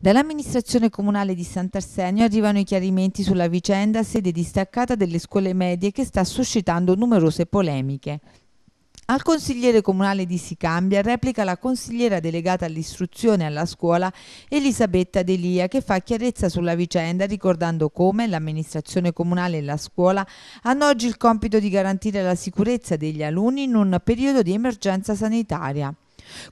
Dall'amministrazione comunale di Sant'Arsenio arrivano i chiarimenti sulla vicenda sede distaccata delle scuole medie che sta suscitando numerose polemiche. Al consigliere comunale di Sicambia replica la consigliera delegata all'istruzione e alla scuola Elisabetta Delia che fa chiarezza sulla vicenda ricordando come l'amministrazione comunale e la scuola hanno oggi il compito di garantire la sicurezza degli alunni in un periodo di emergenza sanitaria.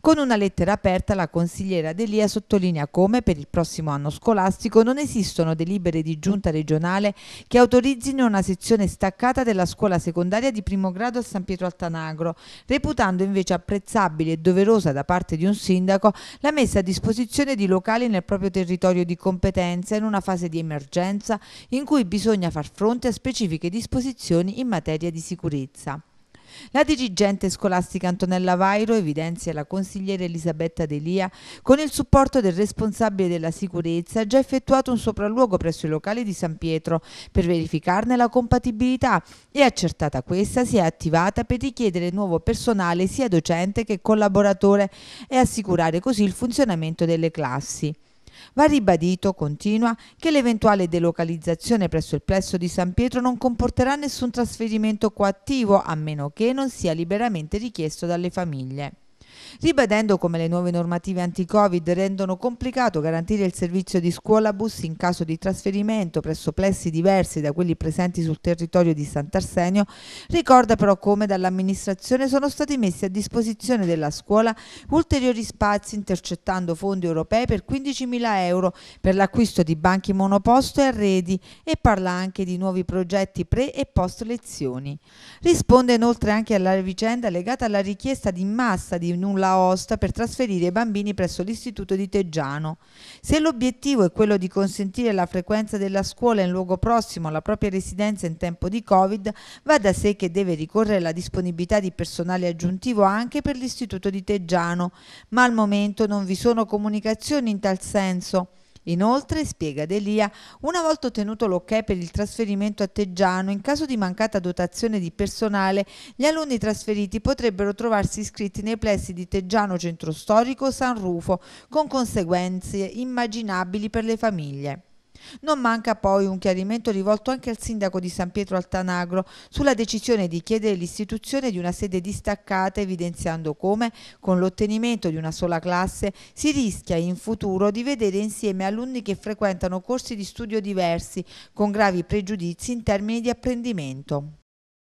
Con una lettera aperta la consigliera Delia sottolinea come per il prossimo anno scolastico non esistono delibere di giunta regionale che autorizzino una sezione staccata della scuola secondaria di primo grado a San Pietro Altanagro, reputando invece apprezzabile e doverosa da parte di un sindaco la messa a disposizione di locali nel proprio territorio di competenza in una fase di emergenza in cui bisogna far fronte a specifiche disposizioni in materia di sicurezza. La dirigente scolastica Antonella Vairo evidenzia la consigliera Elisabetta Delia con il supporto del responsabile della sicurezza ha già effettuato un sopralluogo presso i locali di San Pietro per verificarne la compatibilità e accertata questa si è attivata per richiedere nuovo personale sia docente che collaboratore e assicurare così il funzionamento delle classi. Va ribadito, continua, che l'eventuale delocalizzazione presso il plesso di San Pietro non comporterà nessun trasferimento coattivo a meno che non sia liberamente richiesto dalle famiglie ribadendo come le nuove normative anti-Covid rendono complicato garantire il servizio di scuola bus in caso di trasferimento presso plessi diversi da quelli presenti sul territorio di Sant'Arsenio, ricorda però come dall'amministrazione sono stati messi a disposizione della scuola ulteriori spazi intercettando fondi europei per 15.000 euro per l'acquisto di banchi monoposto e arredi e parla anche di nuovi progetti pre e post lezioni. Risponde inoltre anche alla vicenda legata alla richiesta di massa di nulla Aosta per trasferire i bambini presso l'istituto di Teggiano. Se l'obiettivo è quello di consentire la frequenza della scuola in luogo prossimo alla propria residenza in tempo di Covid, va da sé che deve ricorrere alla disponibilità di personale aggiuntivo anche per l'istituto di Teggiano, ma al momento non vi sono comunicazioni in tal senso. Inoltre, spiega Delia, una volta ottenuto l'ok per il trasferimento a Teggiano, in caso di mancata dotazione di personale, gli alunni trasferiti potrebbero trovarsi iscritti nei plessi di Teggiano Centro Storico San Rufo, con conseguenze immaginabili per le famiglie. Non manca poi un chiarimento rivolto anche al sindaco di San Pietro Altanagro sulla decisione di chiedere l'istituzione di una sede distaccata evidenziando come con l'ottenimento di una sola classe si rischia in futuro di vedere insieme alunni che frequentano corsi di studio diversi con gravi pregiudizi in termini di apprendimento.